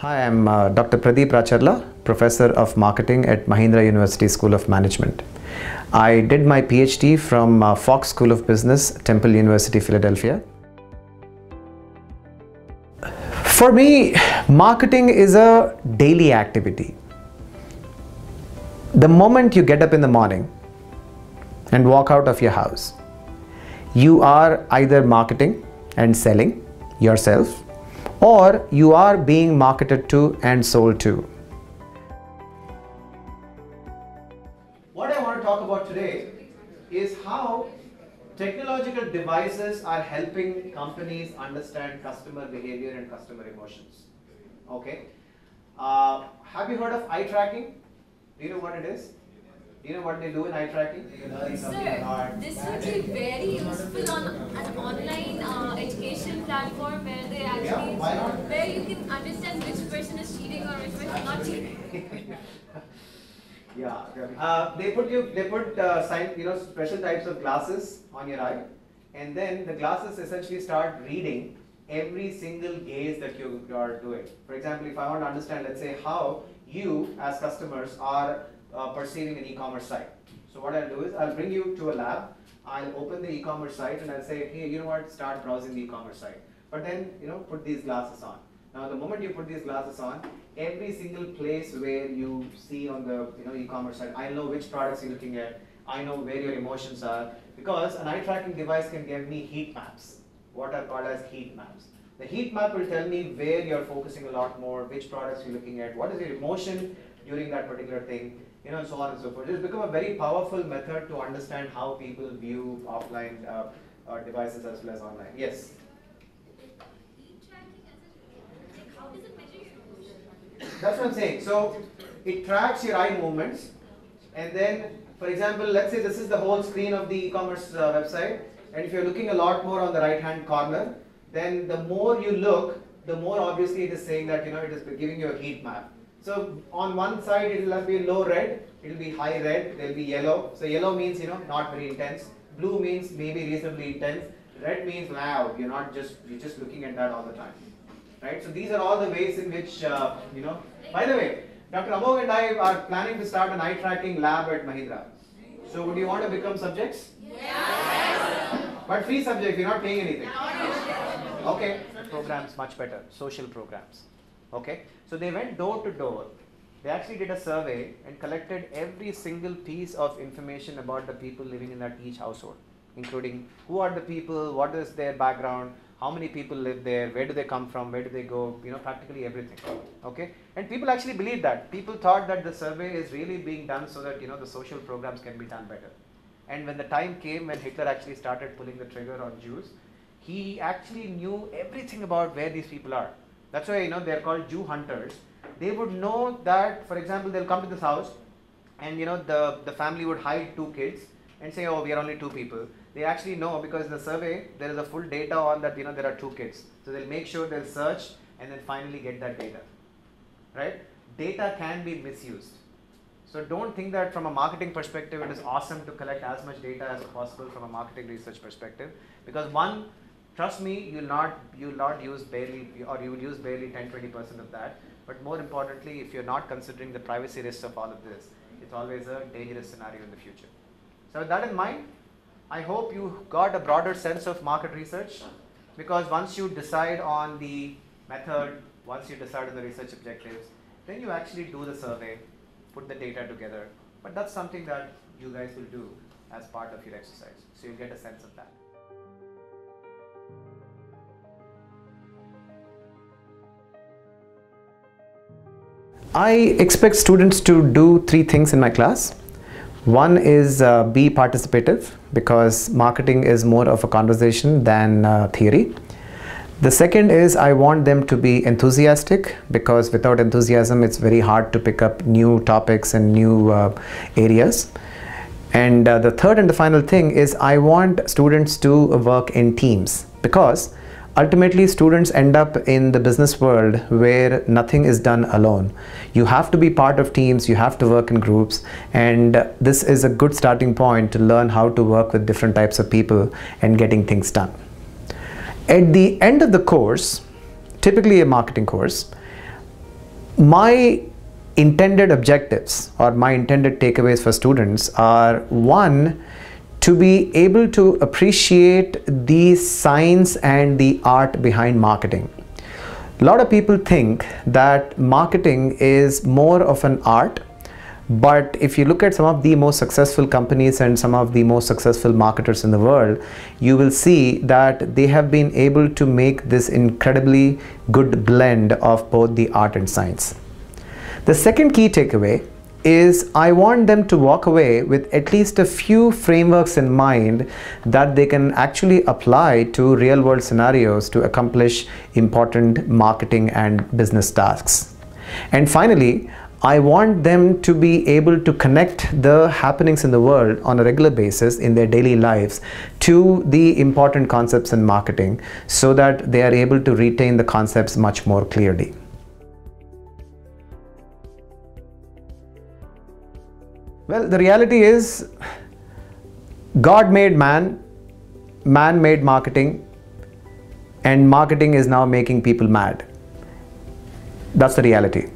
Hi, I'm uh, Dr. Pradeep Racherla, Professor of Marketing at Mahindra University School of Management. I did my PhD from uh, Fox School of Business, Temple University, Philadelphia. For me, marketing is a daily activity. The moment you get up in the morning and walk out of your house, you are either marketing and selling yourself or you are being marketed to and sold to. What I want to talk about today is how technological devices are helping companies understand customer behavior and customer emotions. Okay. Uh, have you heard of eye tracking? Do you know what it is? Do you know what they do in eye tracking? Sir, this would be very useful on an online education platform where they actually, not? where you can understand which person is cheating or which person is not cheating. Yeah, uh, they put you, they put uh, sign, you know, special types of glasses on your eye, and then the glasses essentially start reading every single gaze that you are doing. For example, if I want to understand, let's say, how you as customers are uh, perceiving an e-commerce site. So what I'll do is I'll bring you to a lab. I'll open the e-commerce site and I'll say, hey, you know what? Start browsing the e-commerce site. But then, you know, put these glasses on. Now, the moment you put these glasses on, every single place where you see on the you know e-commerce site, I know which products you're looking at. I know where your emotions are because an eye tracking device can give me heat maps. What are called as heat maps. The heat map will tell me where you're focusing a lot more, which products you're looking at, what is your emotion during that particular thing, you know, and so on and so forth. It's become a very powerful method to understand how people view offline uh, uh, devices as well as online. Yes. That's what I'm saying. So it tracks your eye movements, and then, for example, let's say this is the whole screen of the e-commerce uh, website, and if you're looking a lot more on the right-hand corner, then the more you look, the more obviously it is saying that you know it is giving you a heat map. So on one side it will be low red, it will be high red, there will be yellow. So yellow means you know not very intense. Blue means maybe reasonably intense. Red means wow, you're not just you're just looking at that all the time right? So these are all the ways in which, uh, you know, by the way, Dr. Amog and I are planning to start an eye tracking lab at Mahindra. So would you want to become subjects? Yes. But free subjects, you're not paying anything. Okay. Programs much better, social programs. Okay. So they went door to door. They actually did a survey and collected every single piece of information about the people living in that each household, including who are the people, what is their background, how many people live there, where do they come from, where do they go, you know, practically everything. Okay? And people actually believe that. People thought that the survey is really being done so that, you know, the social programs can be done better. And when the time came when Hitler actually started pulling the trigger on Jews, he actually knew everything about where these people are. That's why, you know, they're called Jew hunters. They would know that, for example, they'll come to this house and, you know, the, the family would hide two kids and say, oh, we are only two people. They actually know because in the survey there is a full data on that you know there are two kids. So they'll make sure they'll search and then finally get that data. Right? Data can be misused. So don't think that from a marketing perspective it is awesome to collect as much data as possible from a marketing research perspective. Because one trust me you'll not you'll not use barely or you will use barely 10 20% of that but more importantly if you're not considering the privacy risks of all of this it's always a dangerous scenario in the future so with that in mind I hope you got a broader sense of market research because once you decide on the method, once you decide on the research objectives, then you actually do the survey, put the data together. But that's something that you guys will do as part of your exercise. So you'll get a sense of that. I expect students to do three things in my class. One is uh, be participative because marketing is more of a conversation than uh, theory. The second is I want them to be enthusiastic because without enthusiasm it's very hard to pick up new topics and new uh, areas. And uh, the third and the final thing is I want students to work in teams because ultimately students end up in the business world where nothing is done alone. You have to be part of teams you have to work in groups and this is a good starting point to learn how to work with different types of people and getting things done. At the end of the course typically a marketing course my intended objectives or my intended takeaways for students are one, to be able to appreciate the science and the art behind marketing. A lot of people think that marketing is more of an art but if you look at some of the most successful companies and some of the most successful marketers in the world, you will see that they have been able to make this incredibly good blend of both the art and science. The second key takeaway is I want them to walk away with at least a few frameworks in mind that they can actually apply to real world scenarios to accomplish important marketing and business tasks. And finally, I want them to be able to connect the happenings in the world on a regular basis in their daily lives to the important concepts in marketing so that they are able to retain the concepts much more clearly. Well, the reality is God made man, man made marketing, and marketing is now making people mad. That's the reality.